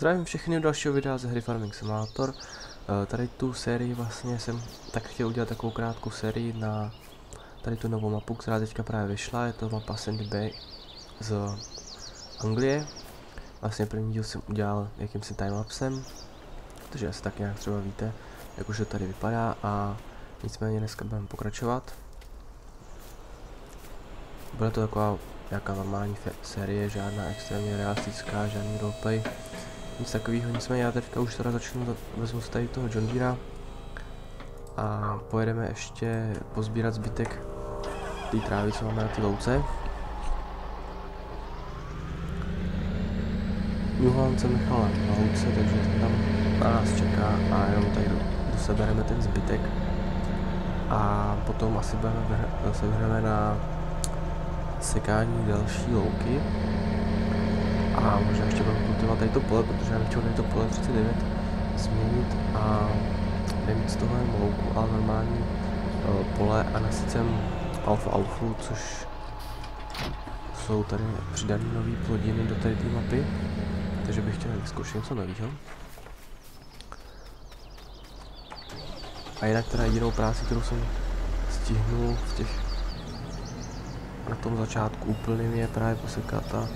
Zdravím všechny do dalšího videa ze hry Farming Simulator. Eh, tady tu sérii vlastně jsem tak chtěl udělat takovou krátkou sérii na tady tu novou mapu, která teďka právě vyšla. Je to mapa Sandy Bay z Anglie. Vlastně první díl jsem udělal jakýmsi timelapsem, takže asi tak nějak třeba víte, jak už to tady vypadá a nicméně dneska budeme pokračovat. Bude to taková nějaká normální série, žádná extrémně realistická, žádný roleplay nic takového, nicméně já teďka už teda začnu, vezmu tady toho John Deere a pojedeme ještě pozbírat zbytek té trávy, co máme na té louce. Juholan jsem nechal na louce, takže ten tam na nás čeká a jenom tady dosebereme ten zbytek. A potom asi budeme, se na sekání další louky a možná ještě budu kultivovat tady to pole, protože já bych chtěl tady to pole 39 změnit a nemít z toho jen louku, ale normální uh, pole a nasyt sem alfa alfu, což jsou tady přidané nové plodiny do tady té mapy, takže bych chtěl vyzkoušet něco nového. A jinak teda jedinou práci, kterou jsem stihnul v těch na tom začátku úplným je právě posekat a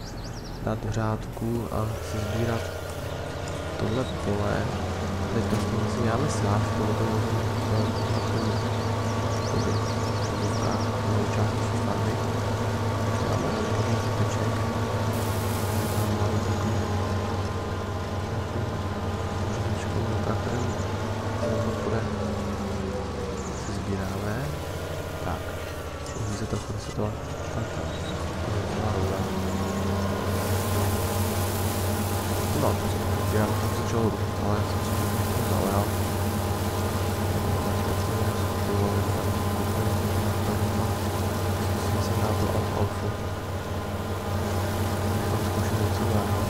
dát do řádku a si sbírat tohle pole. Teď to si děláme sávku, to Tak, může se trochu resetovat. Tak, tak. No, já bych to začal růst, ale jsem si to zaujal. Jsem na to alfa. Tam zkouším něco jiného.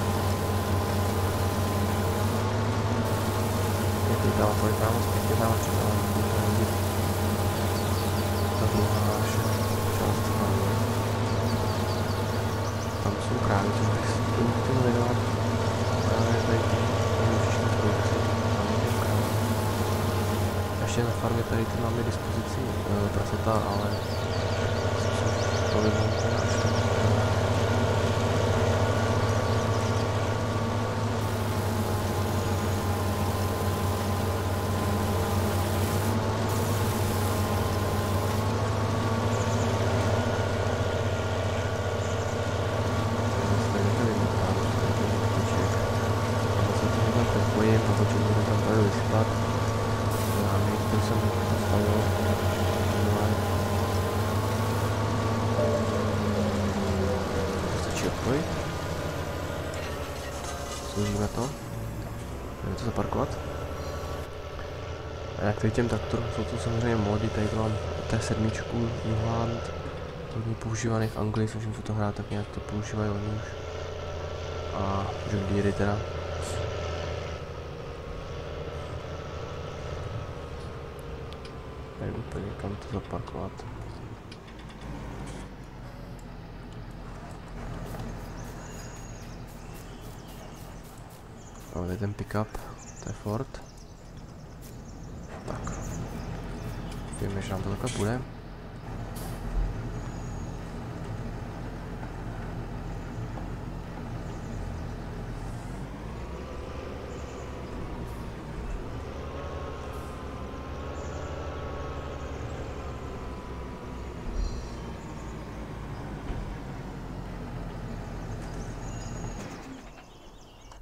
Je to kolik nám zpětně dál třeba, ta druhá naše část tam jsou krávy, což bych si to chtěl věnovat. Ještě na farmě tady ty máme dispozici uh, prasata, ale to vezmu Složíme to. Jdeme to zaparkovat. A tady těm traktorům jsou to samozřejmě mody, tady to mám T7, Newland, hodně používaný v Anglii, jsem to hrát, tak nějak to používají oni už. A John Deere teda. Tady úplně kam to zaparkovat. Máme ten pickup, to je Ford. Víme, že nám to takhle bude.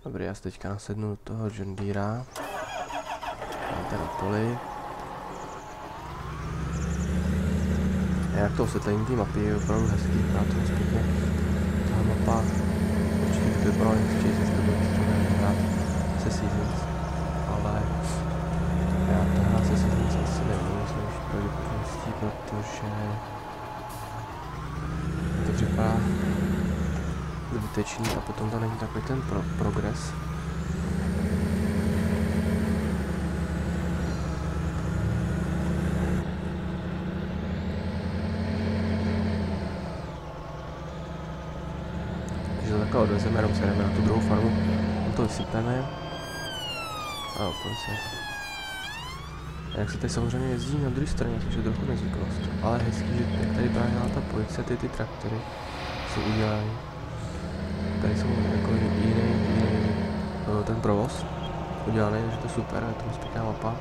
Dobrý, já se teďka nasednu do toho John Deere. Mám tady poli. Jak to osvětlení té mapy je opravdu hezký, vypadá to pěkně. Ta mapa určitě by vypadala hezčí, jestli to bude hrát se Seasons, ale já to hrát se Seasons asi nebudu, jsem už pravděpodobností, protože to připadá zbytečný a potom to není takový ten pro progres. Takže to takhle odvezeme, jenom se jdeme na tu druhou farmu. To vysypeme. A dokonce. Jak se tady samozřejmě jezdí na druhé straně, což je trochu nezvyklost. Ale hezký, že tady právě ta policie, ty, ty traktory jsou udělané. Tady jsou jako jiný, jiný eh, ten provoz udělaný, takže to je super, je to moc pěkná mapa.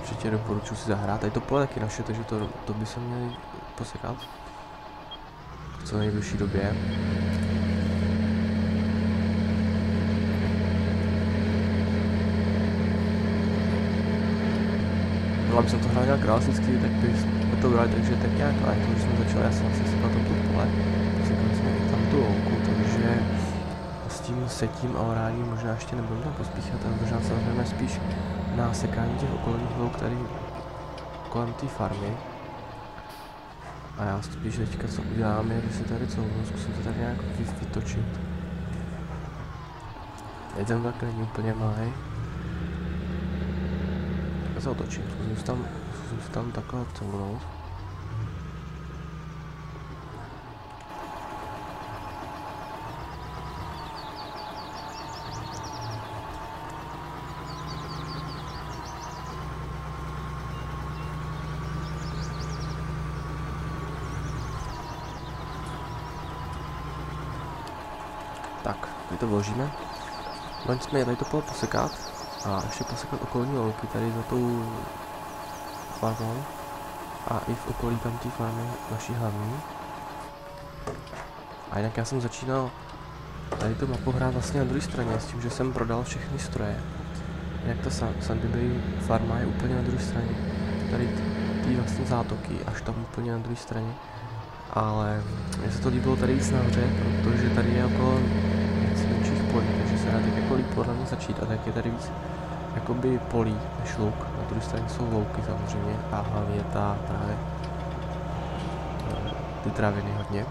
Určitě doporučuji si zahrát. Tady to pole taky naše, takže to, to by se měli posekat. V co nejbližší době. No, aby jsem to hrál nějak realisticky, tak by jsme to brali, takže tak nějak, ale to, když jsme začali, já jsem si sekal to pole, sekali jsme i tam tu louku, takže s tím setím a oráním možná ještě nebudeme tam pospíchat, ale možná se vezmeme spíš na sekání těch okolních louk tady kolem té farmy. A já spíš teďka co udělám, je, že si tady couvnu, zkusím to tady nějak vytočit. Ten tak není úplně malý se otočím, zkusím tam, takhle couvnout. Tak, my to vložíme. No nicméně tady to pole posekat a ještě posekat okolní louky tady za tou farmou a i v okolí tam té farmy naší hlavní. A jinak já jsem začínal tady tu mapu hrát vlastně na druhé straně s tím, že jsem prodal všechny stroje. Jak ta Sandy Bay farma je úplně na druhé straně. Tady ty vlastně zátoky až tam úplně na druhé straně. Ale mně se to líbilo tady víc nahoře, protože tady je jako víc menších polí, takže se dá tak jako líp podle mě začít a tak je tady víc jakoby polí než louk. Na druhé straně jsou louky samozřejmě a hlavně ta právě ty tráviny hodně.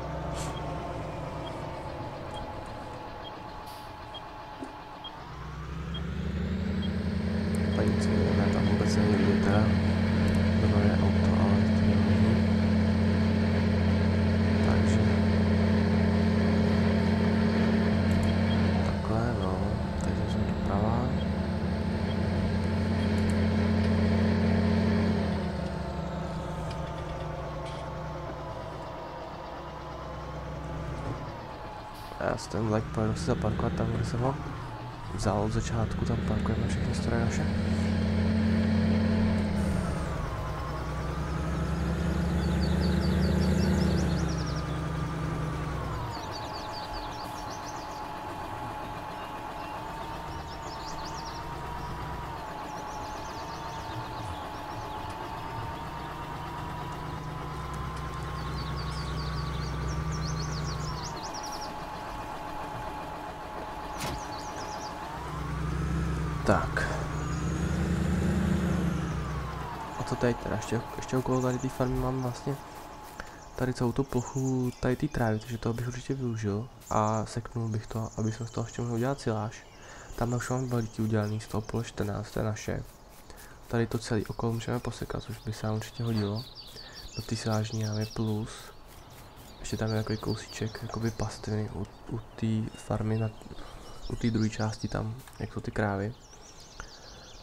Paní, co tam vůbec není teda. Tohle je auto. já si ten like pojedu si zaparkovat tam, kde jsem ho vzal od začátku, tam parkujeme všechny stroje naše. Tak. A co teď teda? Ještě, okolo tady té farmy mám vlastně tady celou tu plochu tady té trávy, takže toho bych určitě využil a seknul bych to, aby jsme z toho ještě mohli udělat siláž. Tam už mám veliký udělaný z toho pole 14, to je naše. Tady to celý okolo můžeme posekat, což by se nám určitě hodilo. Do té silážní je plus. Ještě tam je takový kousíček jakoby pastviny u, u té farmy, na, u té druhé části tam, jak jsou ty krávy.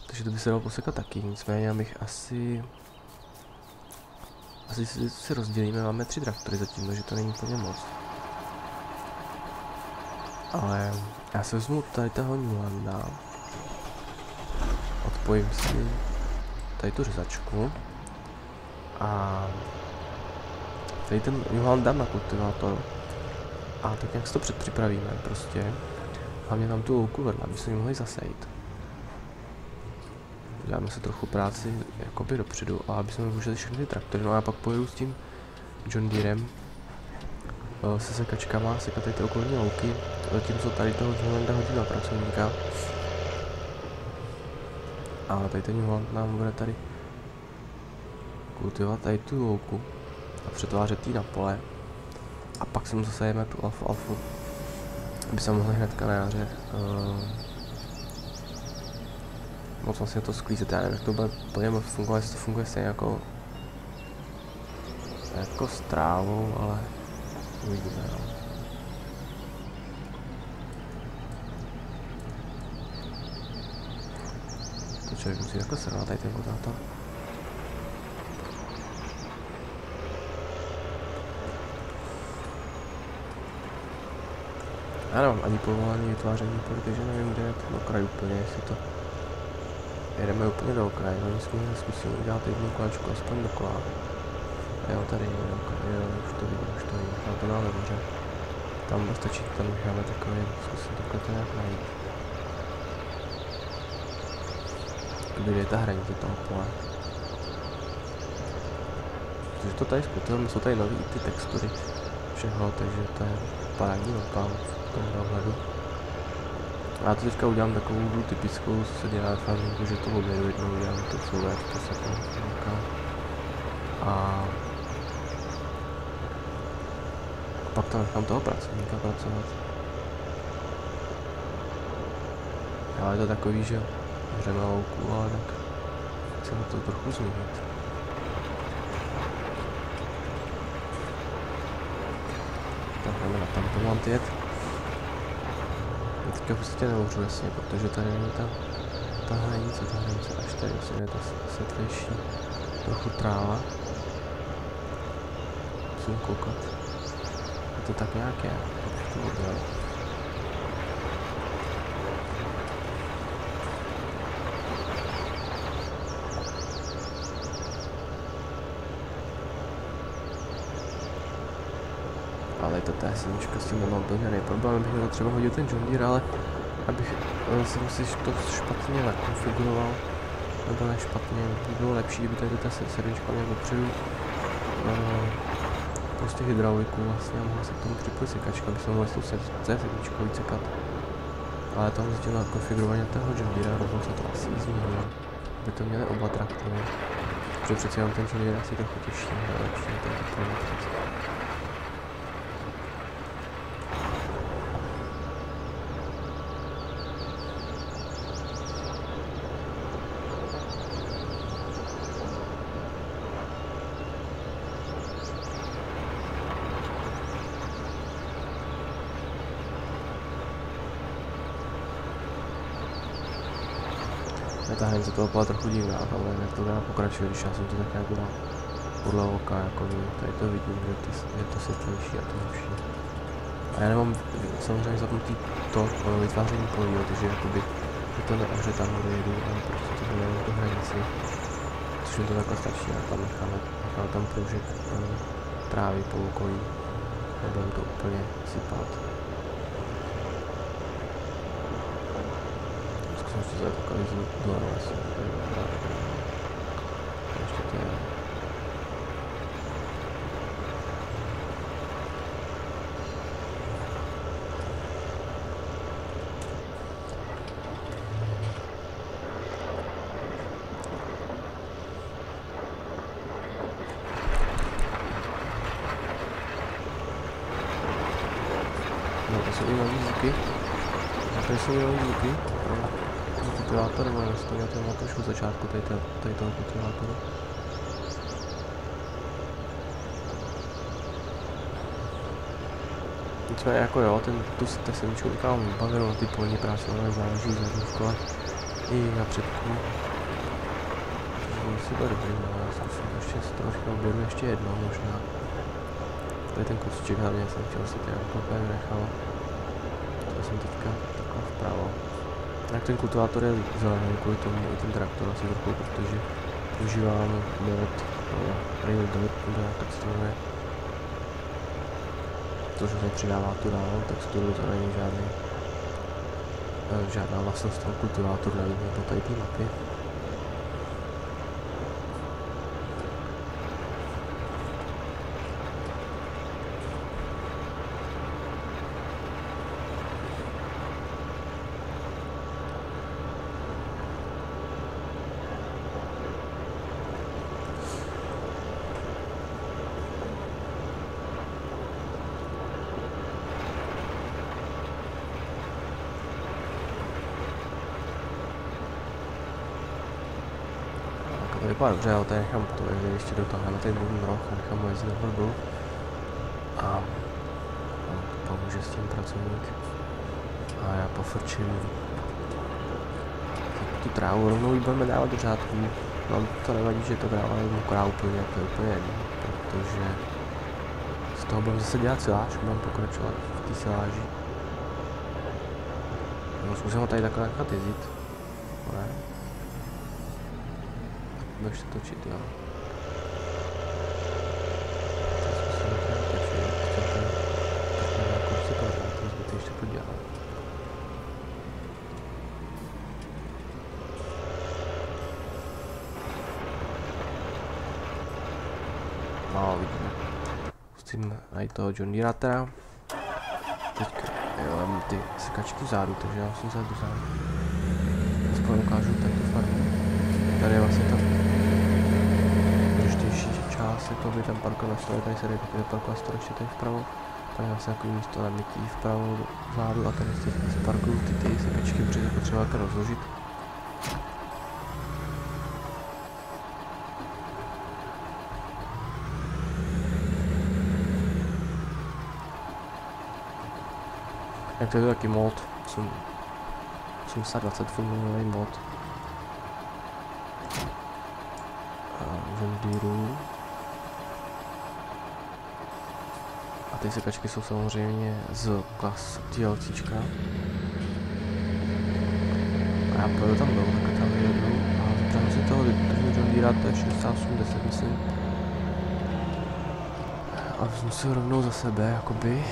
Takže to by se dalo posekat taky, nicméně já bych asi... Asi si, si rozdělíme, máme tři traktory zatím, takže to není úplně moc. Ale já si vezmu tady toho Newlanda. Odpojím si tady tu řezačku. A tady ten Newland dám na kultivátor. A tak jak si to předpřipravíme prostě. Hlavně tam tu louku vedle, aby se mohli zasejít dáme se trochu práci jakoby dopředu a aby jsme využili všechny ty traktory. No a pak pojedu s tím John Deerem eh, se sekačkama, sekat ty okolní louky, zatímco tady toho Newlanda hodí na pracovníka. A tady ten Newland nám bude tady kultivovat tady tu louku a přetvářet ji na pole. A pak sem zasejeme tu alfu alfu, aby se mohli hnedka na jaře uh, moc vlastně to sklízet, já nevím, jak to bude plně fungovat, jestli to funguje stejně jako jako s trávou, ale uvidíme, no. člověk musí takhle srovnat tady ten kotátor. Já nemám ani povolání vytváření opory, takže nevím, kde je ten okraj úplně, jestli to jedeme úplně do okraje, no nicméně zkusím udělat jednu kolečku aspoň dokola. A jo, tady je okraj, jo, už to vidím, už to vidím, tam to máme dobře. Tam dostačí, tam necháme takový, zkusím takhle to nějak najít. Kde je ta hranice toho pole. Protože to tady skutujeme, jsou tady nový ty textury všeho, takže to je parádní mapa v tom ohledu. Já to teďka udělám takovou hru typickou, co se dělá farmingu, že to obědu jednou udělám to to se tam říká. A pak tam nechám toho pracovníka pracovat. Ale je to takový, že hře na louku, ale tak chci na to trochu změnit. Tak jdeme na tamto jet. Teďka prostě neuřu jasně, protože tady není ta, ta hranice, ta hranice až tady se je ta světlejší trochu tráva. Musím koukat to tak nějak je. To udělal. Ta sníčka s tím nemám plněný problém, bych měl třeba hodit ten John Deere, ale abych eh, jsem si to špatně nakonfiguroval, nebo ne špatně, by bylo lepší, kdyby tady ta srdečka měla dopředu uh, prostě hydrauliku vlastně a mohla se k tomu připojit sekačka, aby se mohli s tou C7 vycekat. Ale tam zjistil na konfigurování toho John Deere, rovnou se to asi změnilo. By to měli oba traktory. Protože přeci jenom ten John Deere asi trochu těžší, ale určitě to je ta hranice toho byla trochu divná, ale jak to dá pokračuje, když já jsem to tak nějak dal podle oka, jako tady to vidím, že to, je to světlejší a to lepší. A já nemám samozřejmě zapnutý to vytváření polí, takže jakoby je to že tam kde jedu, ale prostě to bude tu hranici. Což mi to takhle stačí, a tam necháme, necháme tam proužek um, trávy po. Nebudem to úplně sypat. Ještě to je takový dole vlastně. Ještě to je. No, to jsou i nový zvuky. Tady jsou i nový zvuky kultivátor, nebo stojí to na trošku začátku tady, tady toho kultivátoru. Nicméně jako jo, ten, tu ta semíčku říkám bavilo na ty polní práce, ale záleží za v kole i na předku. Musí být dobrý, no já zkusím ještě si trošku objedu ještě jednou možná. To je ten kousíček hlavně, jsem chtěl si tady úplně nechal. To jsem teďka takhle vpravo. Tak ten kultivátor je zelený kvůli tomu i ten traktor asi trochu, protože používám mod no, Real Dirt, nebo jak tak se jmenuje. To, že se přidává tu dál texturu, to není žádný, eh, žádná vlastnost toho kultivátoru, nevím, nebo tady ty mapy. Vypadá dobře, ale tady nechám to ještě dotáhne na ten roh a nechám ho jezdit nahoru a, a pomůže s tím pracovník a já pofrčím tu trávu rovnou ji budeme dávat do řádku. Nám to nevadí, že to tráva je mokrá úplně, to je úplně jedno, protože z toho budeme zase dělat siláž, budeme pokračovat v té siláži. No, zkusím ho tady takhle nechat jezdit. Ne? Se točit, jo. No, najít toho John Deere teda. Teďka, jo, mám ty sekačky vzadu, takže já musím vzadu zádu. Aspoň ukážu tady tu farmu. Tady je vlastně ta část, jako by tam parkovat stoje, tady se jde parkovat stoje ještě tady vpravo. Tady je vlastně takový místo na mytí vpravo vzadu a tady se parkují ty, ty sekačky, protože je potřeba jako rozložit. Jak to je taky mod, 8020 fungový mod. John Deere. A ty sekačky jsou samozřejmě z klas DLCčka. A já pojedu tam dolů, tak tam jedu a zeptám si toho John Deere, to je 6810 myslím. A vezmu si rovnou za sebe, jakoby.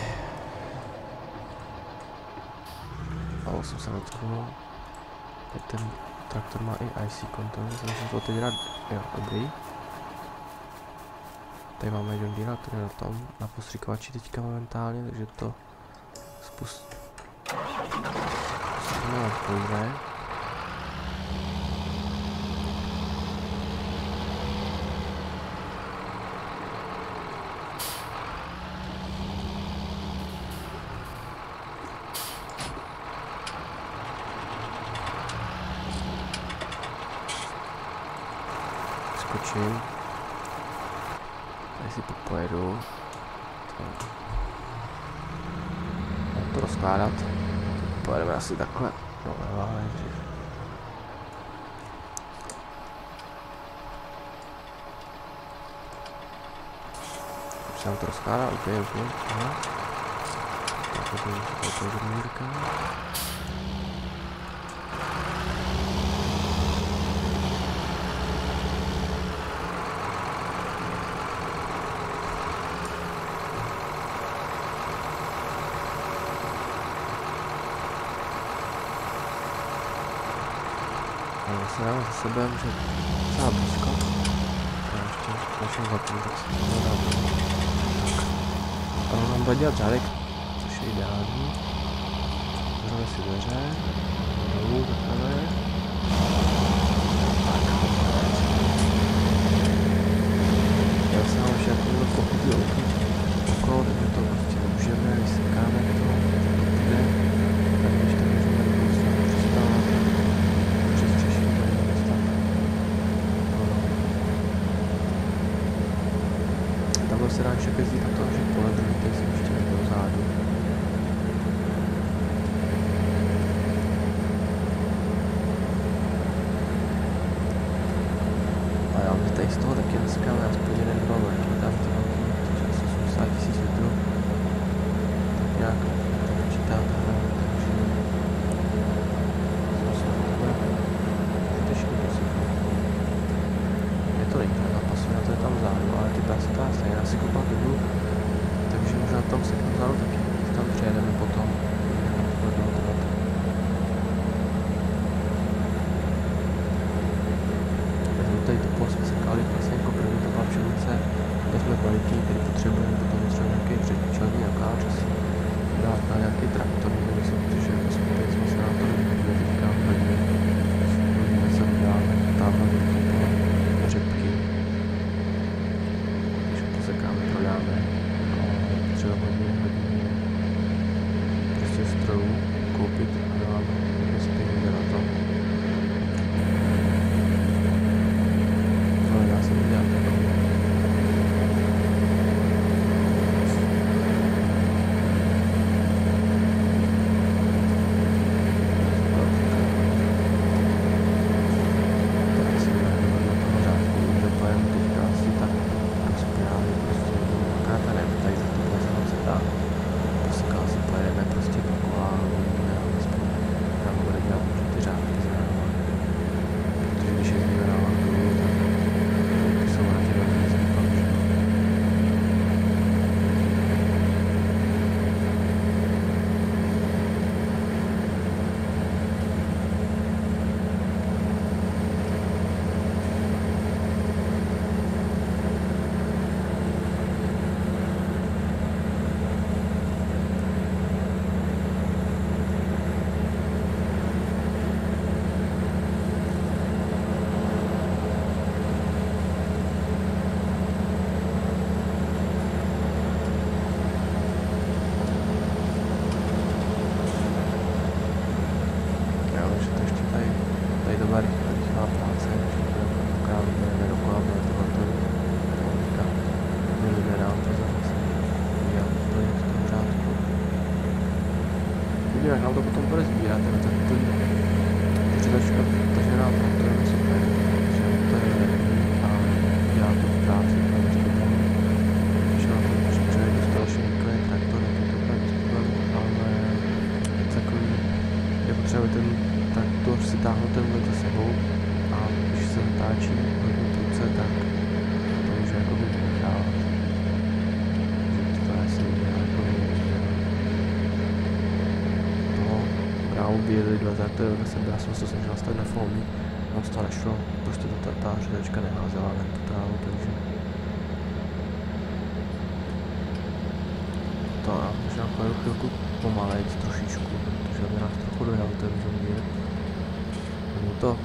A jsem se dotknul. Ten traktor má i IC kontrol, jsem se to otevírat, jo, dobrý. Tady máme John Deere, který je na tom, na postříkovači teďka momentálně, takže to spust... Spustíme odpojíme. Skočím. Tady si pojedu. Mám to rozkládat. Pojedeme asi takhle. No, nemáme nejdřív. Už jsem to rozkládá, úplně, úplně. Aha. Tak to je to je mírka. se dám za sebe, že třeba blízko. Já ještě zkouším zapnout, tak se to nedá. Ano, nám bude dělat řádek, což je ideální. Zavřeme si dveře, dolů, takhle. Tak. Však měl pochopil okolo, takže to prostě můžeme, vysekáme to, jde. Tak když to můžeme dostat, přestávat. Přes Češi to můžeme dostat. Takhle se dá však jezdit na to, že pole druhý teď si ještě do zádu. A já mám tady z toho taky jsem se snažil stavit na foamy, moc to nešlo, prostě ta, ta želečka neházela ven tu trávu, takže to já možná pojedu chvilku pomalejc trošičku, protože mě nás trochu dojel ten žongír. Mu to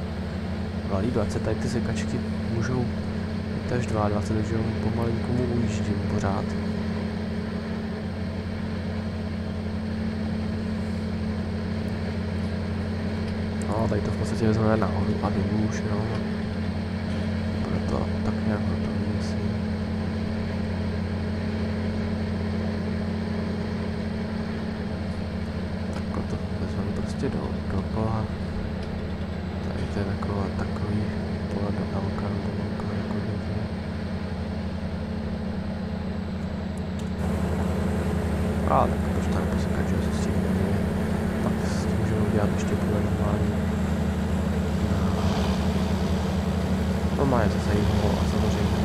valí 20, tady ty sekačky můžou jít až 22, takže pomalinku mu ujíždím pořád. No, tady to v podstatě vezmeme nahoru a dolů už jenom. Bude to tak nějak hotový, myslím. Takhle to vezmeme prostě do, dokola. Tady to je taková, takový pole do velka nebo velká jako děti. A tak proč tady posekat, že se s tím neděje. Pak s tím můžeme udělat ještě pole normální. Normálně zase jiného a samozřejmě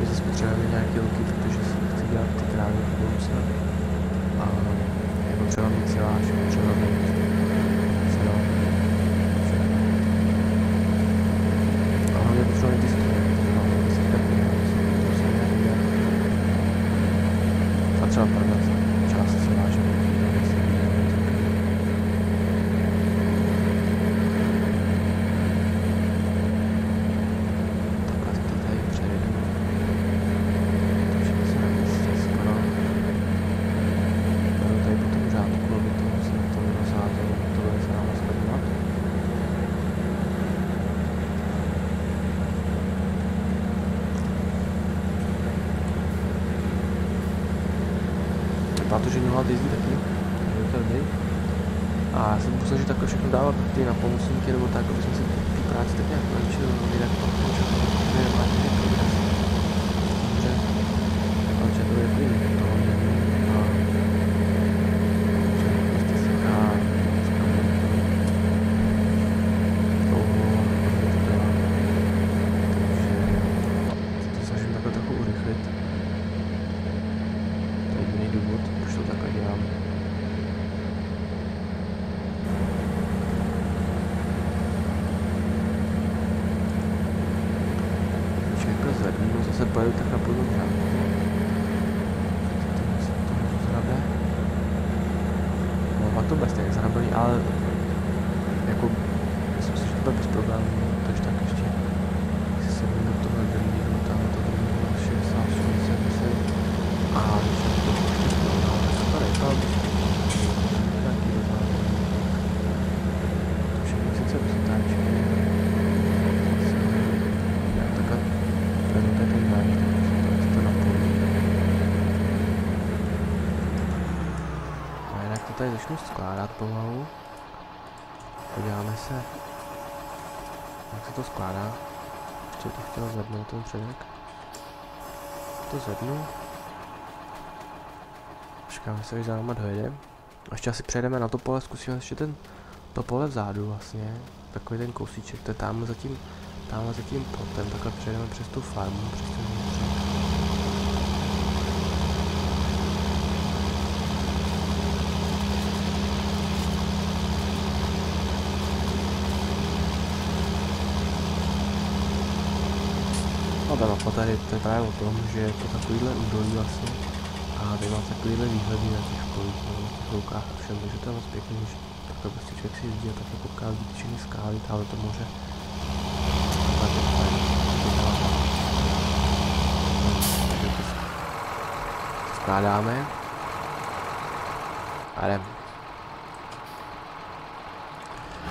my zase potřebujeme nějaké luky, protože si chci dělat ty krávy v budoucnu. A je potřeba mít siláž, je potřeba mít celo. A hlavně potřeba mít ty stroje, no, aby se tak to se nějak dělat. A třeba prodat část siláže, aby se dělali taky. Takhle to tady přejdu. Takže se na místě skoro. Beru tady po tom řádku, aby to se to rozházelo, to bude se nám sledovat. Vypadá to, že Newland jezdí taky, takže to je dobrý. A já se budu snažit takhle všechno dávat ty na pomocníky nebo tak, aby jsme si ty práci tak nějak naučili, jinak pak to všechno bude máš progres. Dobře, takže to je takový dohoděný a že prostě se dá dlouho a hodně to dělá. Takže se to snažím takhle trochu urychlit. To je jediný důvod, proč to takhle dělám. Všechno zase pojedu tak na se můžu zhrabe. No to bude stejně zhrabený, ale jako myslím si, že to bude bez problémů, takže tak ještě si se vyjdu tohle drvínu, tam to drvínu 60, 70 a když jsem to ještě prodal, tak to nechal. Taky do zároveň. To všechno sice bez otáčky, jak takhle vezmete ten ven, tak to napojí. A jinak to tady začnu skládat pomalu. Podíváme se, jak se to skládá. Ještě to chtěl zvednout ten předek. To zvednu. Počkáme se, až za náma dojede. A ještě asi přejdeme na to pole, zkusíme ještě ten, to pole vzadu vlastně. Takový ten kousíček, to je tamhle za tím, tamhle za tím plotem, takhle přejdeme přes tu farmu, přes ten vnitřek. No ta mapa tady, to je právě o tom, že je to takovýhle údolí vlastně a tady má takovýhle výhledy na těch polích, no, na těch loukách a všem, takže to je moc pěkný, že takhle prostě člověk si jezdí a takhle kouká vytyčený skály, táhle to moře. Skládáme a jdem.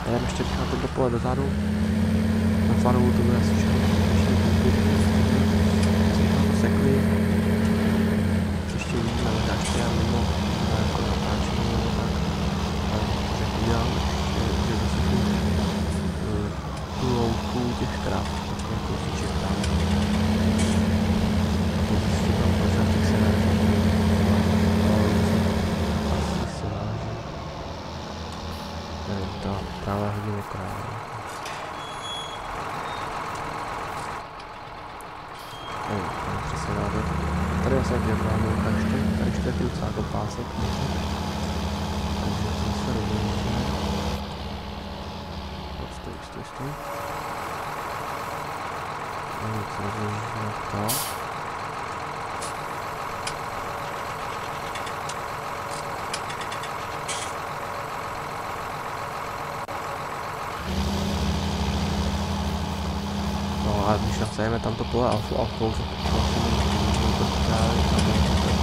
Já ještě na to pole dozadu. Na faru to bude asi všechno. Ještě uvidíme, možná já mimo jako natáčení nebo tak. Ale jak udělám, že, že zaseknu tu louku těch kráv, takový kousíček tam. A to si tam pořád těch se. Asi se. Nevím, právě hodně krávy. Nevím, to je přesně nádor. Tady je vlastně nějaká louka ještě, tady ještě je docela jako pásek. Takže to se rozumíme. Stoj, stoj, stoj. No nic, rozložíme to. No a když nasajeme tam to pole alfu alfou, tak Uh, okay.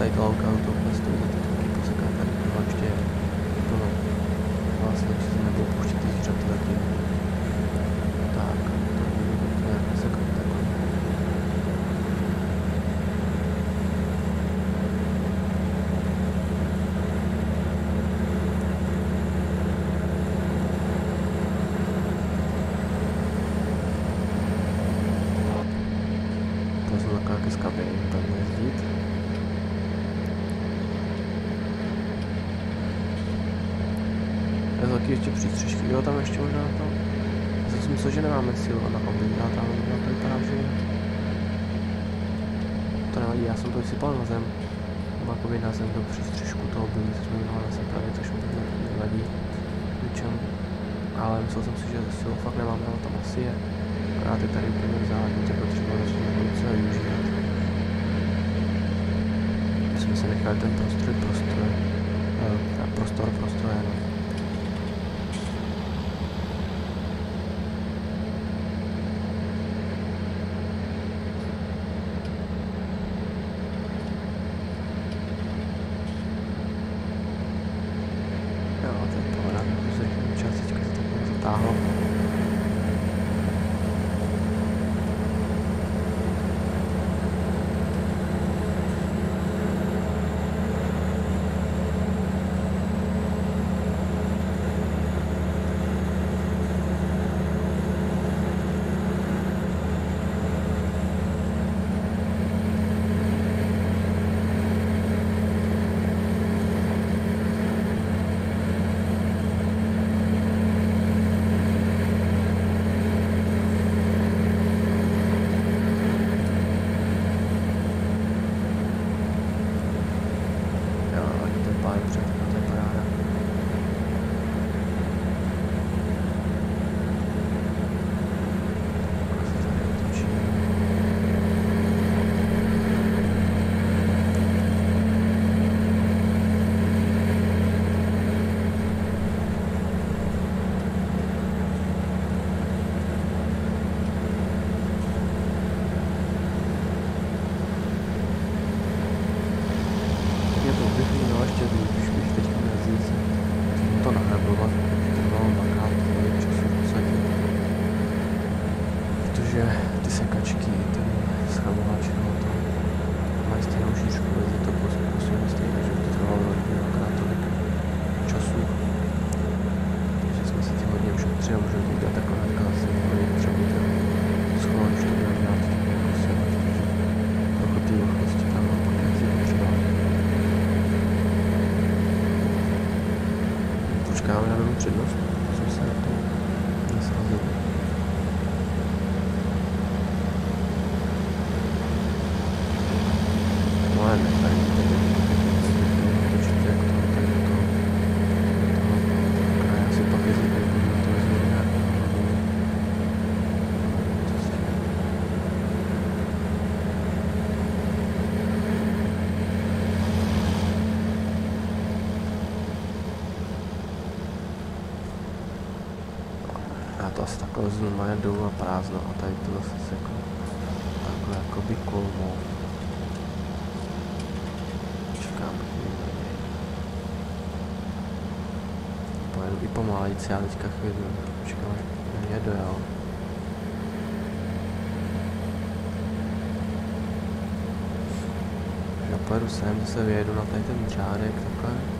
Ale jo, to tady ta louka, to úplně stojí za to taky poseká tady toho ještě je plno. Vlastně, že se nebudu pouštět ty zvířata taky. Tak, to je to nějak sekat takhle. To jsou takové jaké skabiny, tam jezdit. Je to taky ještě přístřežky, jo, tam ještě možná to. Já jsem myslel, že nemáme sílu na obě, a tam na to vypadá, že to nevadí, já jsem to vysypal na zem. Nebo jakoby na zem do přístřežku toho byli, co jsme měli na sepravě, což mi nevadí ničem. Ale myslel jsem si, že sílu fakt nemáme, ale tam asi je. Akorát je tady úplně závodní, tak potřeba začít něco využívat. My jsme si nechali ten prostor, prostor, uh, prostor, prostor, no. Jo, Vezmu moje dolů a prázdno a tady to zase jako takhle jako by kolmo. Čekám chvíli. Pojedu i pomalejci, já teďka chvíli čekám, že jedu, jo. Já pojedu sem, zase vyjedu na tady ten řádek takhle.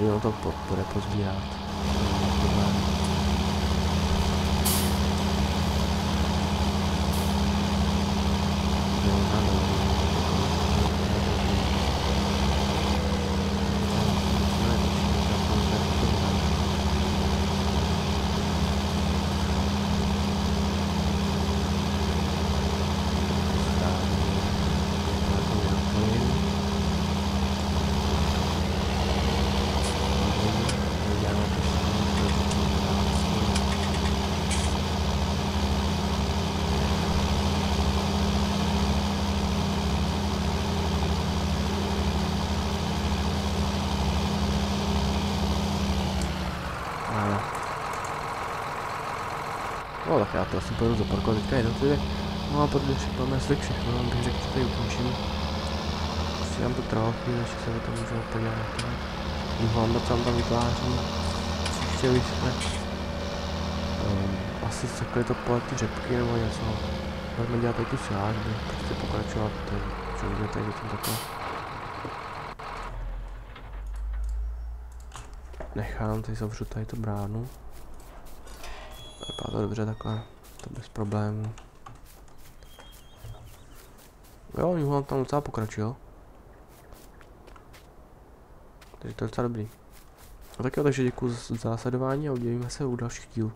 dobrý, on to bude No tak já to asi pojedu zaparkovat teďka jednotlivě. No a protože máme asi všechno, bych řekl, že tady ukončím. Asi nám to trvalo chvíli, než se to můžeme podívat. Juhanda tam tam vytváří. Chtěli jsme. Um, asi sekli to pole ty řepky nebo něco. Budeme dělat tady tu sážbu, prostě pokračovat ten, co vidíme tady zatím takhle. Nechám, tady zavřu tady tu bránu. Vypadá to dobře takhle, to bez problémů. Jo, Juhlan tam docela pokračuje. Takže to je docela dobrý. A tak jo, takže děkuji za sledování a uvidíme se u dalších dílů.